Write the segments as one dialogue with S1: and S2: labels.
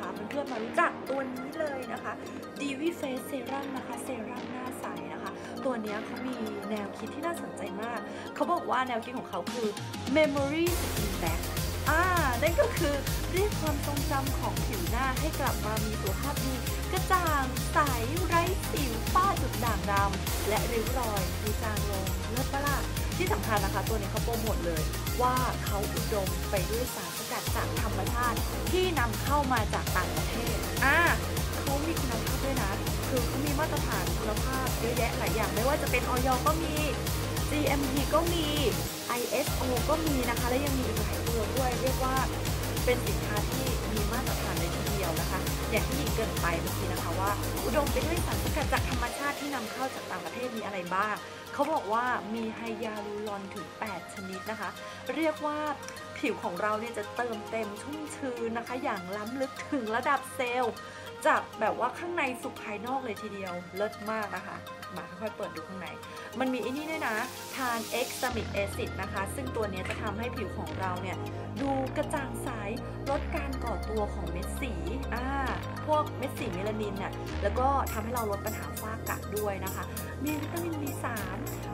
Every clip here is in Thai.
S1: คะเพื่อนๆมารู้จักตัวนี้เลยนะคะ d v Face Serum นะคะ เซรั่มหน้าใสนะคะ ตัวนี้เขามีแนวคิดที่น่าสนใจมาก เขาบอกว่าแนวคิดของเขาคือ Memory Skin Back อ่า นั่นก็คือเรียกความทรงจำของผิวหน้าให้กลับมามีสุขภาพดี กระจ่างใสไร้สิวฝ้าจุดด่างดำและริ้วรอยมีจางลงเลิศปะล่ะ ที่สำคัญนะคะตัวนี้เขาโปรโมทเลย ว่าเขาอุดมไปด้วยสารสกัดจากธรรมชาติที่นำเข้ามาจากต่างประเทศอ่าเขามีคุณภาพด้วยนะ คือเขามีมาตรฐานคุณภาพเยอะแยะหลายอย่าง ไม่ว่าจะเป็นออยก็มี GMP ก็มี ISO ก็มีนะคะ และยังมีอีกหลายตัวด้วย เรียกว่าเป็นสินค้าที่มีมาตร อย่างที่หญิงเกินไปเมื่อกี้นะคะว่า อุดมไปด้วยสารสกัดจากธรรมชาติที่นำเข้าจากต่างประเทศมีอะไรบ้าง เขาบอกว่ามีไฮยาลูรอนถึง 8 ชนิดนะคะ เรียกว่า ผิวของเราเนี่ยจะเติมเต็มชุ่มชื้นนะคะ อย่างล้ำลึกถึงระดับเซลล์จากแบบว่าข้างในสู่ภายนอกเลยทีเดียวเลิศมากนะคะ มาค่อยๆเปิดดูข้างใน มันมีไอ้นี่ด้วยนะ ทาน X s a m i c Acid นะคะ ซึ่งตัวนี้จะทำให้ผิวของเราเนี่ย ดูกระจ่างใสลดการก่อตัวของเม็ดสีอ่าพวกเม็ดสีเมลานินเนี่ยแล้วก็ทำให้เราลดปัญหาฝ้ากระด้วยนะคะ มีวิตามิน B3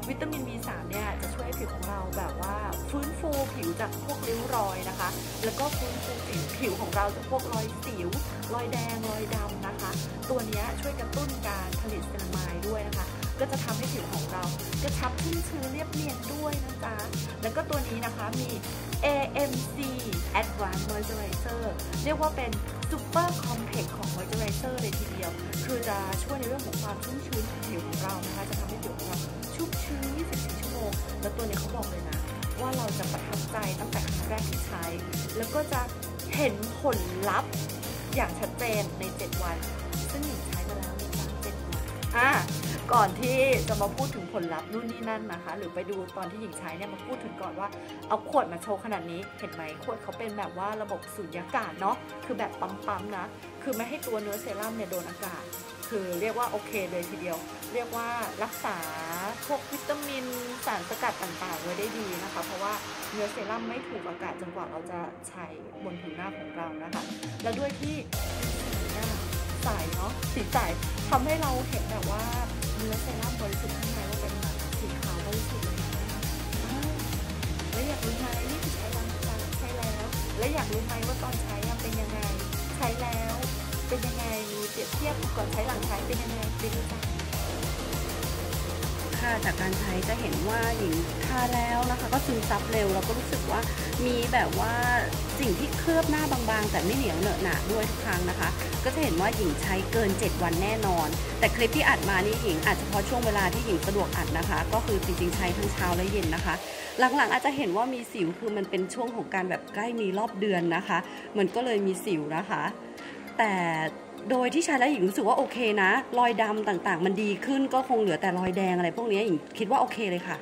S1: วิตามิน B3 เนี่ยจะช่วยให้ผิวของเราแบบว่า ฟื้นฟูผิวจากพวกริ้วรอยนะคะ แล้วก็ฟื้นฟูผิวผิวของเราจากพวกรอยสิว รอยแดง รอยดำนะคะ ตัวนี้ช่วยกระตุ้นการผลิตเซลล์ไมล์ด้วยนะคะ ก็จะทำให้ผิวของเรากระชับชุ่มชื้นเรียบเนียนด้วยนะจ๊ะ แล้วก็ตัวนี้นะคะมี AMC Advanced Moisturizer เรียกว่าเป็น Super Complex ของ Moisturizer เลยทีเดียว คือจะช่วยในเรื่องของความชุ่มชื้นของผิวของเรานะคะ จะทำให้ผิวของเราชุ่มชื้น24ชั่วโมง แล้วตัวนี้เขาบอกเลยนะ ว่าเราจะประทับใจตั้งแต่ครั้งแรกที่ใช้ แล้วก็จะเห็นผลลัพธ์อย่างชัดเจนใน 7 วัน ซึ่งหญิงใช้มาแล้วในสาร7วันอ่า ก่อนที่จะมาพูดถึงผลลัพธ์นู่นนี่นั่นนะคะ หรือไปดูตอนที่หญิงใช้เนี่ยมาพูดถึงก่อนว่าเอาขวดมาโชว์ขนาดนี้เห็นไหมขวดเขาเป็นแบบว่าระบบสูญญากาศเนาะคือแบบปั๊มๆนะ คือไม่ให้ตัวเนื้อเซรั่มเนี่ยโดนอากาศ คือเรียกว่าโอเคเลยทีเดียว เรียกว่ารักษาพวกวิตามินสารสกัดต่างๆไว้ได้ดีนะคะ เพราะว่าเนื้อเซรั่มไม่ถูกอากาศจนกว่าเราจะใช้บนผิวหน้าของเรานะคะ แล้วด้วยที่สีหน้าใสเนาะสีใสทำให้เราเห็นแบบว่า เนื้อเซรั่มบริสุทธิ์ข้างในว่าเป็นแบบสีขาวบริสุทธิ์เลยนะแล้วอยากรู้ไหมนี่ใช้แล้วใช้แล้ว และอยากรู้ไหมว่าตอนใช้เป็นยังไง ใช้แล้ว เป็นยังไงมีเปรียบเทียบก่อนใช้หลังใช้เป็นยังไงไปดูกัน
S2: จากการใช้จะเห็นว่าหญิงทาแล้วนะคะ ก็ซึมซับเร็วแล้วก็รู้สึกว่ามีแบบว่าสิ่งที่เคลือบหน้าบางๆ แต่ไม่เหนียวเหนอะหนะด้วยทุกครั้งนะคะ ก็จะเห็นว่าหญิงใช้เกิน 7 วันแน่นอน แต่คลิปที่อัดมานี่หญิงอาจจะเพาะช่วงเวลาที่หญิงสะดวกอัดนะคะ ก็คือจริงๆใช้ทั้งเช้าและเย็นนะคะ หลังๆอาจจะเห็นว่ามีสิวคือมันเป็นช่วงของการแบบใกล้มีรอบเดือนนะคะ มันก็เลยมีสิวนะคะ แต่ โดยที่ใช้แล้วหญิงรู้สึกว่าโอเคนะ รอยดำต่างๆ มันดีขึ้นก็คงเหลือแต่รอยแดงอะไรพวกนี้หญิงคิดว่าโอเคเลยค่ะ